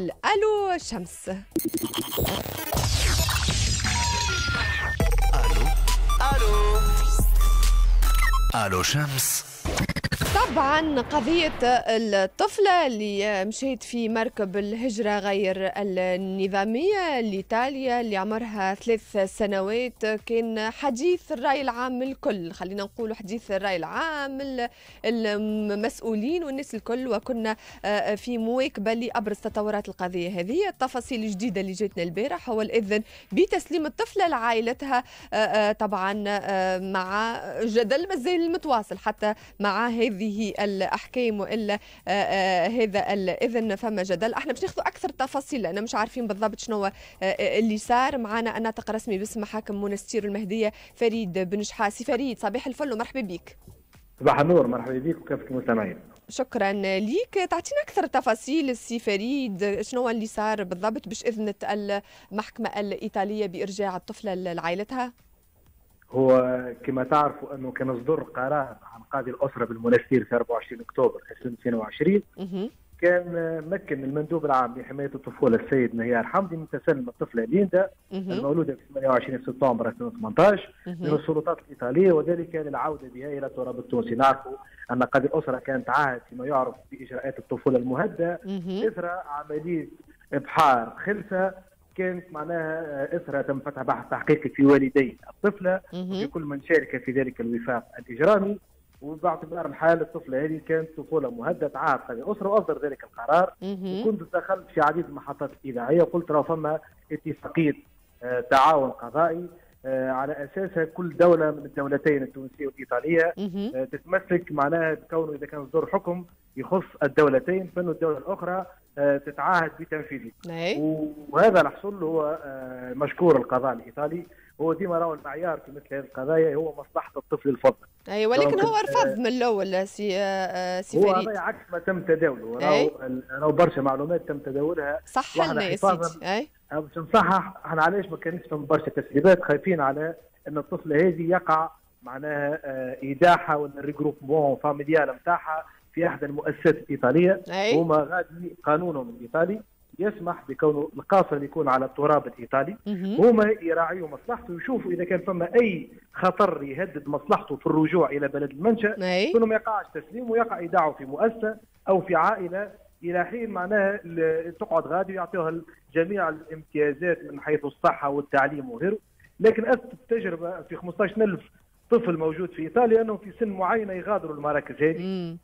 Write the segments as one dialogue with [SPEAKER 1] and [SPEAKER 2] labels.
[SPEAKER 1] الو شمس
[SPEAKER 2] الو الو الو شمس
[SPEAKER 1] طبعا قضية الطفلة اللي مشيت في مركب الهجرة غير النظامية لإيطاليا اللي عمرها ثلاث سنوات كان حديث الرأي العام الكل. خلينا نقول حديث الرأي العام المسؤولين والناس الكل وكنا آه، في مواكبة لأبرز تطورات القضية. هذه التفاصيل الجديدة اللي جاتنا البارح. هو الإذن بتسليم الطفلة لعائلتها آه، آه، طبعا مع جدل مازال متواصل حتى مع هذه الأحكام وإلا آه، آه، هذا الإذن. فما جدل. إحنا باش ناخذوا أكثر تفاصيل لأن مش عارفين بالضبط شنو آه، اللي صار. معنا الناطق رسمي باسم محاكم منستير المهدية فريد بن شحاسي. فريد صباح الفل ومرحبا بك.
[SPEAKER 3] صباح النور مرحبا بك وكافة المستمعين
[SPEAKER 1] شكرا ليك. تعطينا أكثر تفاصيل السي فريد شنو اللي صار بالضبط باش اذنت المحكمة الإيطالية بإرجاع الطفلة لعائلتها؟
[SPEAKER 3] هو كما تعرفوا أنه كان صدر قرار عن قاضي الأسرة بالمنستير في 24 أكتوبر 2022 كان مكن المندوب العام لحماية الطفولة السيد مهيار حمدي من تسلم الطفله ليندا المولودة في 28 سبتمبر 2018 من السلطات الإيطالية وذلك للعودة بها إلى التراب التونسي. نعرفوا أن قاضي الأسرة كانت تعهد فيما يعرف بإجراءات الطفولة المهدئه إثر عملية إبحار خلسه كانت معناها اثرها تم فتح بحث تحقيقي في والدي الطفلة وفي كل من شارك في ذلك الوفاق الإجرامي. وباعتبار الحال الطفلة هذه كانت طفولة مهددة عاد هذه أسرة وأصدر ذلك القرار. وكنت دخلت في عديد المحطات الإذاعية وقلت راه فما اتفاقية آه، تعاون قضائي. آه، على أساسها كل دولة من الدولتين التونسية والإيطالية آه، تتمسك معناها بكونه إذا كان صدور حكم يخص الدولتين فإنه الدولة الأخرى آه، تتعاهد بتنفيذه. وهذا الحصول هو آه، مشكور القضاء الإيطالي. هو ديما راهو المعيار في مثل هذه القضايا هو مصلحة الطفل الفضل
[SPEAKER 1] اي ولكن هو رفض من الأول si si
[SPEAKER 3] هو هذا عكس ما تم تداوله. راهو راهو برشا معلومات تم تداولها.
[SPEAKER 1] صح لنا يا سيدي.
[SPEAKER 3] باش نصحح إحنا علاش ما كانش فما برشا تسريبات خايفين على إن الطفله هذه يقع معناها آه، إيداعها ولا ال regroupement familial نتاعها في احدى المؤسسات الإيطالية. هما غادي قانونهم الإيطالي يسمح بكونه القاصر يكون على التراب الإيطالي. هما يراعيوا مصلحته ويشوفوا إذا كان فما أي خطر يهدد مصلحته في الرجوع إلى بلد المنشأ. انه ما يقعش تسليم ويقع إيداعه في مؤسسة أو في عائلة إلى حين معناها تقعد غادي ويعطيها جميع الامتيازات من حيث الصحة والتعليم وغيره. لكن اثبتت التجربة في 15000 طفل موجود في إيطاليا انهم في سن معينه يغادروا المراكز هذه.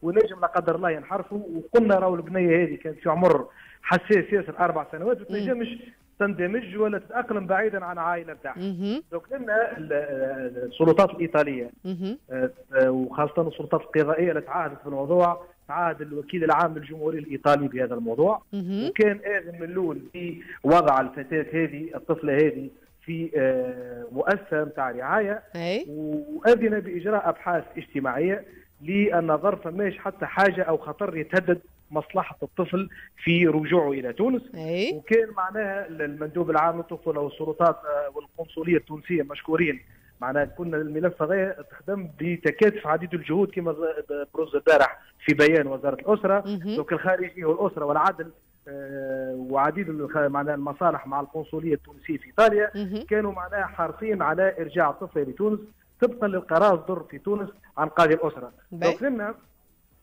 [SPEAKER 3] ونجم لا قدر الله ينحرفوا. وقلنا راهو البنية هذه كانت في عمر حساس ياسر أربع سنوات. ما تنجمش تندمج ولا تتأقلم بعيدا عن عائلة بتاعها. دونك لنا السلطات الإيطالية آه، وخاصة السلطات القضائية اللي تعاهدت في الموضوع تعاهد الوكيل العام للجمهوريه الإيطالي بهذا الموضوع. وكان اذن من الأول في وضع الفتاة هذه الطفلة هذه في آه، مؤسسة نتاع رعاية. وأذن بإجراء أبحاث اجتماعية للنظر فماش حتى حاجة أو خطر يتهدد مصلحة الطفل في رجوعه إلى تونس.
[SPEAKER 1] أي.
[SPEAKER 3] وكان معناها المندوب العام للطفولة والسلطات آه، والقنصلية التونسية مشكورين معناها كنا الملف هذا تخدم بتكاتف عديد الجهود كما بروز البارح. في بيان وزارة الأسرة دوك الخارجيه والأسرة والعدل آه، وعديد معناها المصالح مع القنصلية التونسية في إيطاليا كانوا معناها حريصين على إرجاع الطفل لتونس طبقا للقرار صدر في تونس عن قاضي الأسرة. لنا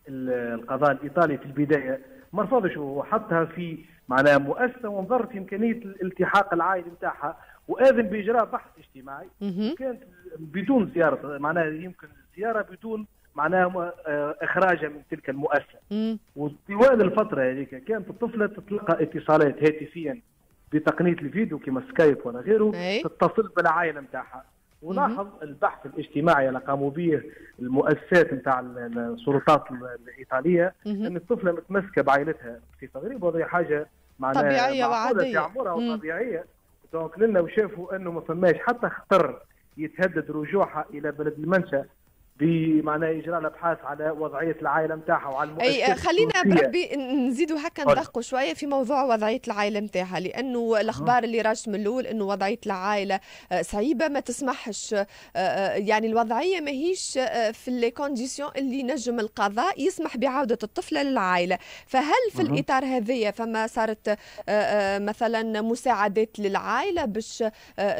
[SPEAKER 3] القضاء الإيطالي في البداية ما رفضش وحطها في معناها مؤسسة وانظر في إمكانية الالتحاق العائلي نتاعها وآذن بإجراء بحث اجتماعي. كانت بدون زيارة معناها يمكن زيارة بدون معناها آه، إخراجها من تلك المؤسسة. وطوال الفترة هذيك كانت الطفلة تتلقى اتصالات هاتفيا بتقنية الفيديو كما سكايب ولا غيره تتصل بالعائلة نتاعها ولاحظ البحث الاجتماعي اللي قاموا به المؤسسات نتاع السلطات الإيطالية إن الطفلة متمسكة بعائلتها في تغريب وهذه حاجة
[SPEAKER 1] معناها طبيعية وعاديه
[SPEAKER 3] في عمرها وطبيعية. donc لنا وشافوا أنه ما فماش حتى خطر يتهدد رجوعها إلى بلد المنشأ. بمعنى إجراء الأبحاث على وضعية العائله نتاعها وعلى أي
[SPEAKER 1] خلينا. بربي نزيدوا هكا
[SPEAKER 3] تفضل.
[SPEAKER 1] ندققوا شوية في موضوع وضعية العائله نتاعها لأنه الأخبار اللي راجت من الأول إنه وضعية العائلة آه، صعيبة ما تسمحش آه، آه، يعني الوضعية ماهيش في les conditions اللي نجم القضاء يسمح بعودة الطفلة للعائلة فهل في. الإطار هذيا فما صارت مثلا مساعدات للعائلة باش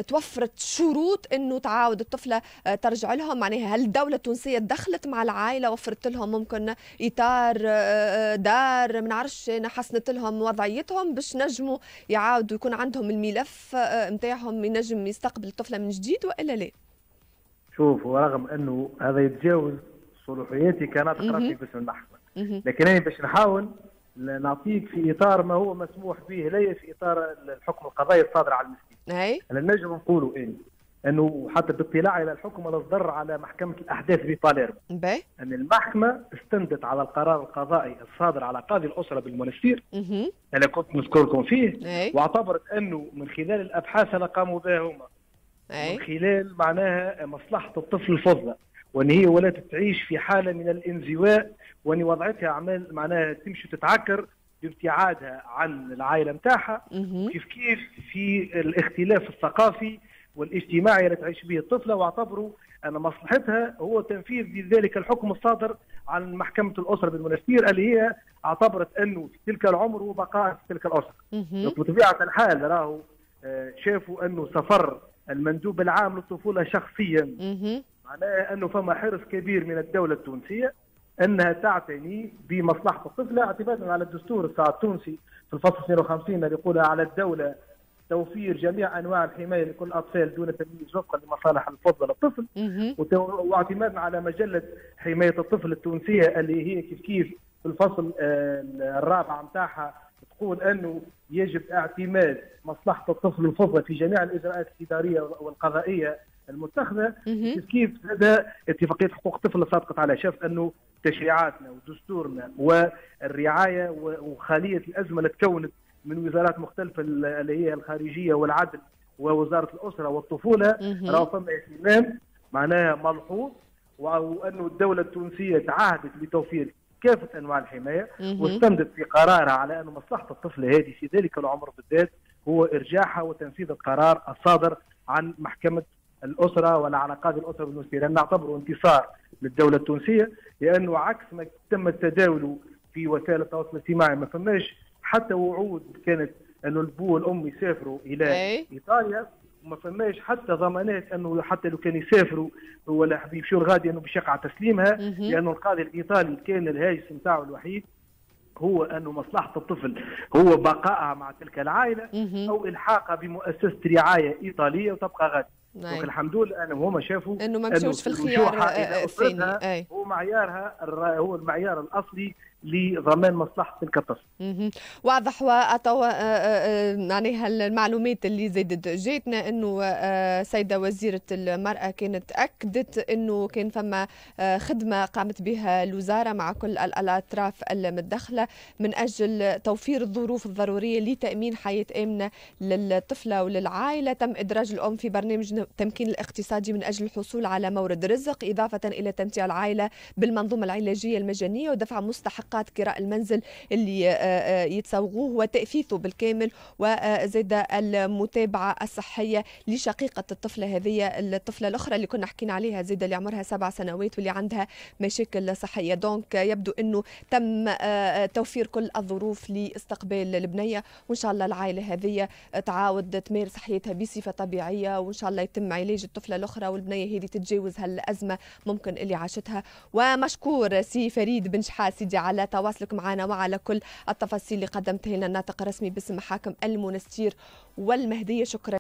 [SPEAKER 1] توفرت شروط إنه تعاود الطفلة ترجع لهم معناها هل الدولة التونسية دخلت مع العائلة وفرت لهم ممكن إطار آه، دار ما نعرفش حسنت لهم وضعيتهم باش نجموا يعاودوا يكون عندهم الملف نتاعهم ينجم يستقبل الطفله من جديد وإلا لا.
[SPEAKER 3] شوف ورغم أنه هذا يتجاوز صلاحياتي كناطق
[SPEAKER 1] مهم.
[SPEAKER 3] رسمي باسم المحكمه. لكن أنا باش نحاول نعطيك في إطار ما هو مسموح به لي في إطار الحكم القضائي الصادر على المسكين.
[SPEAKER 1] اي
[SPEAKER 3] نجم نقولوا إيه أنه حتى باطلاعي إلى الحكم الاصدر على محكمة الأحداث بباليرمو. أن المحكمة استندت على القرار القضائي الصادر على قاضي الأسرة بالمنستير. أنا كنت نذكركم فيه. واعتبرت أنه من خلال الأبحاث اللي قاموا بها هما. من خلال معناها مصلحة الطفل الفضلى وأن هي ولات تعيش في حالة من الانزواء. وأن وضعتها عمال معناها تمشي تتعكر بابتعادها عن العائلة نتاعها. كيف كيف في الاختلاف الثقافي والاجتماعي اللي تعيش به الطفلة واعتبروا أن مصلحتها هو تنفيذ ذلك الحكم الصادر عن محكمة الأسرة بالمنستير اللي هي اعتبرت أنه في تلك العمر هو بقاء في تلك
[SPEAKER 1] الأسرة.
[SPEAKER 3] بطبيعة الحال راهو آه، شافوا أنه سفر المندوب العام للطفولة شخصيا. معناها أنه فما حرص كبير من الدولة التونسية أنها تعتني بمصلحة الطفل اعتمادا على الدستور التونسي في الفصل 52 اللي يقول على الدولة توفير جميع أنواع الحماية لكل الاطفال دون تمييز وفقا لمصالح الفضل. وتو- واعتمادا على مجلة حماية الطفل التونسية اللي هي كيف كيف في الفصل آه، الرابع نتاعها تقول أنه يجب اعتماد مصلحة الطفل الفضلى في جميع الإجراءات الإدارية والقضائية
[SPEAKER 1] المتخذة.
[SPEAKER 3] كيف كيف هذا اتفاقية حقوق الطفل صادقت على شاف أنه تشريعاتنا ودستورنا والرعاية وخاليه الأزمة اللي تكونت من وزارات مختلفة اللي هي الخارجية والعدل ووزارة الأسرة
[SPEAKER 1] والطفولة.
[SPEAKER 3] راه فما اهتمام معناها ملحوظ وانه الدولة التونسية تعهدت بتوفير كافة أنواع
[SPEAKER 1] الحماية.
[SPEAKER 3] واستندت في قرارها على أن مصلحة الطفل هذه في ذلك العمر بالذات هو إرجاعها وتنفيذ القرار الصادر عن محكمة الأسرة ولا على قاضي الاسره لأن نعتبره انتصار للدولة التونسية لأنه عكس ما تم تداوله في وسائل التواصل الاجتماعي ما فماش حتى وعود كانت أنه البو والأم يسافروا إلى
[SPEAKER 1] أي.
[SPEAKER 3] إيطاليا وما فماش حتى ضمانات أنه حتى لو كانوا يسافروا ولا يمشوا الغادي أنه باش يقع تسليمها. لأنه القاضي الإيطالي كان الهاجس نتاعو الوحيد هو أنه مصلحة الطفل هو بقائها مع تلك
[SPEAKER 1] العائلة.
[SPEAKER 3] أو إلحاقها بمؤسسة رعاية إيطالية وتبقى غادي دونك الحمد لله انهم هما شافوا
[SPEAKER 1] أنه ما مشوش في الخيار آه، آه، الثاني.
[SPEAKER 3] هو معيارها هو المعيار الأصلي لضمان مصلحة تلك الطفل.
[SPEAKER 1] واضح وأتوا معناها المعلومات اللي زادت جاتنا إنه آه، سيدة وزيرة المرأة كانت أكدت إنه كان فما آه، خدمة قامت بها الوزارة مع كل ال- الأطراف المتدخله من أجل توفير الظروف الضرورية لتأمين حياة آمنة للطفلة وللعائلة. تم إدراج الأم في برنامج التمكين الاقتصادي من أجل الحصول على مورد رزق إضافة إلى تمتيع العائلة بالمنظومة العلاجية المجانية ودفع مستحقات كراء المنزل اللي آه، آه، يتسوغوه وتأثيثه بالكامل وزاد المتابعة الصحية لشقيقة الطفلة هذه الطفلة الأخرى اللي كنا حكينا عليها زاد اللي عمرها سبع سنوات واللي عندها مشاكل صحية. donc يبدو أنه تم آه، توفير كل الظروف لاستقبال البنية وإن شاء الله العائلة هذه تعاود تمارس حياتها بصفة طبيعية وإن شاء الله يتم علاج الطفلة الأخرى والبنية هذه تتجاوز هالأزمة ممكن اللي عاشتها. ومشكور سي فريد بن جحا سيدي على تواصلك معنا وعلى كل التفاصيل اللي قدمتها لنا. الناطق الرسمي باسم محاكم المنستير والمهدية. شكرا.